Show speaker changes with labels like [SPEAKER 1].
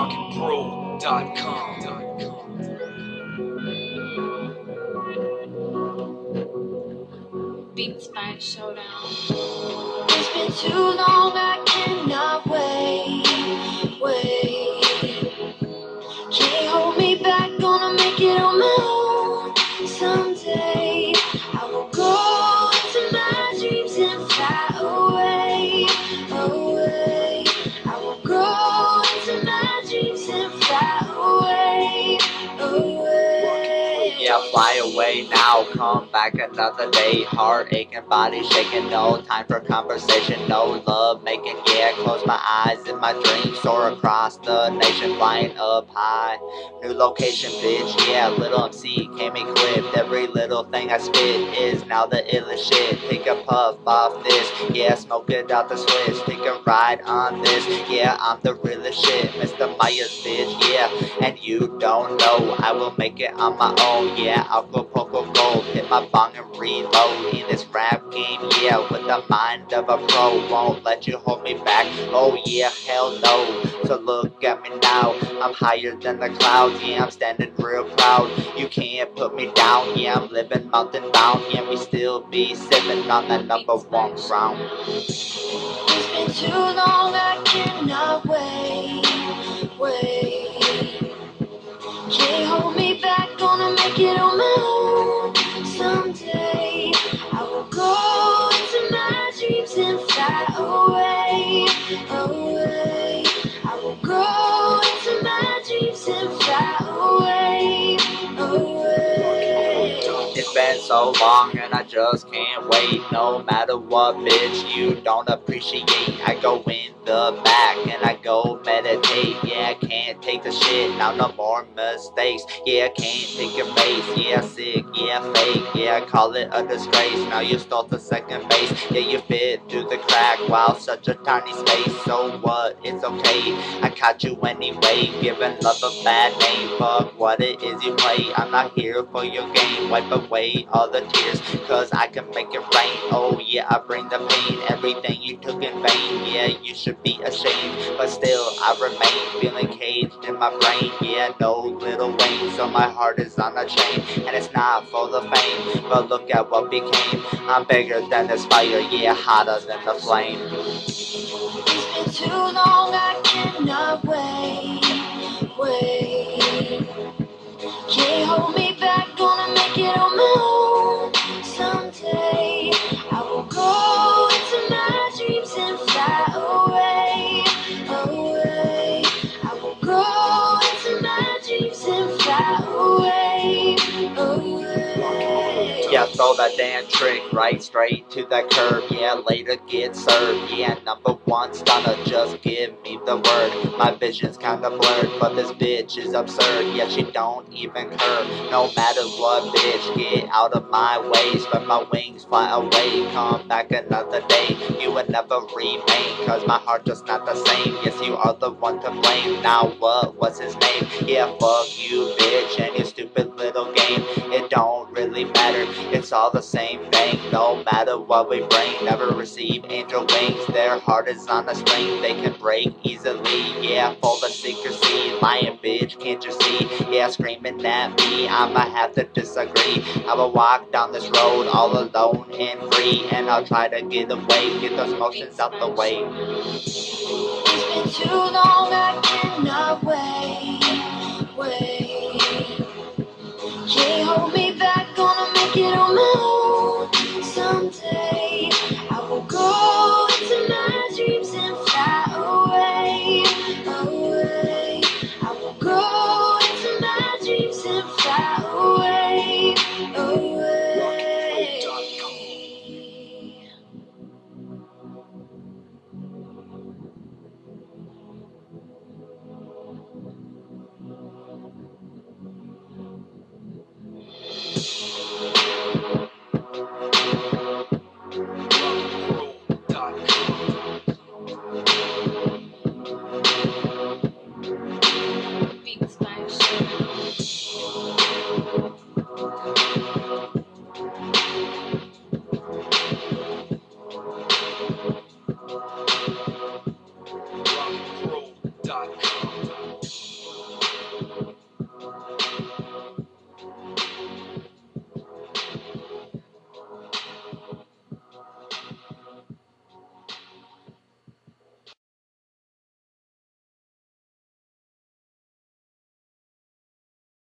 [SPEAKER 1] rockitpro.com.
[SPEAKER 2] Beats by Showdown.
[SPEAKER 3] It's been too long, I fly away
[SPEAKER 4] now, come back another day. Heart aching, body shaking, no time for conversation, no love making. Yeah, close my eyes in my dreams, soar across the nation, flying up high. New location, bitch. Yeah, little MC came equipped. Every little thing I spit is now the illest shit. Take a puff off this, yeah, smoke it out the switch. Take a ride on this, yeah, I'm the realest shit. Mr. Myers, bitch, yeah, and you don't know. I will make it on my own, yeah. Acapulco gold, hit my bong and reload in this rap game, yeah. With the mind of a pro, won't let you hold me back. Oh yeah, hell no. So look at me now, I'm higher than the clouds, yeah. I'm standing real proud. You can't put me down, yeah. I'm living mountain bound, yeah. We still be sipping on that number one round.
[SPEAKER 3] It's been too long, I cannot wait, it
[SPEAKER 4] so long and I just can't wait. No matter what, bitch, you don't appreciate. I go in the back and I go meditate. Yeah, I can't take the shit. Now no more mistakes. Yeah, I can't take your face. Yeah, sick. Yeah, fake. Yeah, I call it a disgrace. Now you stole the second base. Yeah, you fit through the crack. Wow, such a tiny space. So what? It's okay. I caught you anyway. Giving love a bad name. Fuck what it is you play. I'm not here for your game. Wipe away all the tears. Cause I can make it rain. Oh yeah, I bring the pain. Everything you took in vain. Yeah, you should be ashamed. But still, I remain feeling caged in my brain. Yeah, no little Wayne. So my heart is on a chain. And it's not for the fame. But look at what became. I'm bigger than this fire. Yeah, hotter than the flame.
[SPEAKER 3] It's been too long, I cannot wait,
[SPEAKER 4] Yeah, throw that damn trick right straight to the curb. Yeah, later get served. Yeah, number one's gonna just give me the word. My vision's kinda blurred, but this bitch is absurd. Yeah, she don't even curve. No matter what, bitch, get out of my way. Spread my wings, fly away. Come back another day. You would never remain, cause my heart just not the same. Yes, you are the one to blame. Now what? What's his name? Yeah, fuck you, bitch, and your stupid little game. Don't really matter. It's all the same thing, no matter what we bring. Never receive angel wings, their heart is on a string. They can break easily, yeah, full of secrecy. Lying bitch, can't you see? Yeah, screaming at me, I'ma have to disagree. I will walk down this road all alone and free, and I'll try to get away, get those emotions out the way.
[SPEAKER 3] It's been too long, I cannot make it on my own someday. Roll, die.